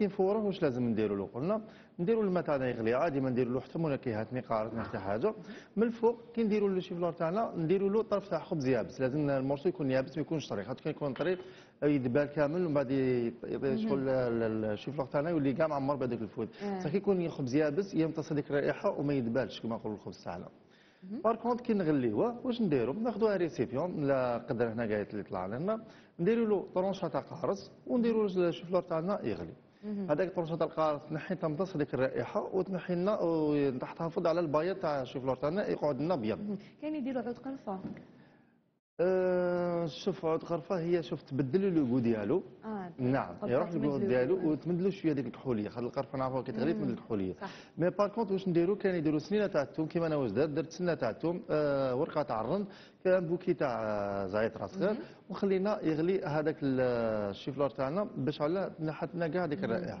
مسكين فوره واش لازم نديروا له؟ قلنا نديروا الماء تاعنا يغلي عادي ما نديروا له حتى منكهات مقارات ما حتى حاجة. من الفوق كي نديروا له الشيفلور تاعنا نديروا له طرف تاع خبز يابس. لازم المورسو يكون يابس ما يكونش طري. خاطر كي يكون طري يدبال كامل ومن بعد شغل ال- الشيفلور تاعنا يولي كاع معمر بهذاك الفود آه. صح كي يكون خبز يابس يمتص هذيك الرائحة وما يدبالش كما نقولوا الخبز تاعنا. بار كونت كي نغليوه واش نديرو؟ ناخذوها ريسيبيون لا قدر هنا قايت اللي طلع لنا. نديروا له tranche تاع قارص ونديروا له الشفلور تاعنا يغلي. هذاك تاع القارص تنحي تمتص هذيك الرائحة وتنحي لنا وتحتفظ على البياض تاع الشفلور تاعنا يقعد لنا ابيض كان يديروا عود قرفه شوف عود قرفه هي شوف تبدل الجو ديالو. آه نعم قرفة يروح له- ديالو وتمد له شوية ديك الكحولية خاطر القرفه نعرفوها كي تغلي تمد الكحوليه. mais par contre واش نديرو؟ كان يديروا سنينة تاع الثوم كيما أنا واش درت درت سنه تاع الثوم آه ورقة تاع الرند كان بوكي تاع آه، زعيط راس غير وخلينا يغلي هذاك الشيفلور تاعنا باش على نحت لنا كاع هذيك الرائحة.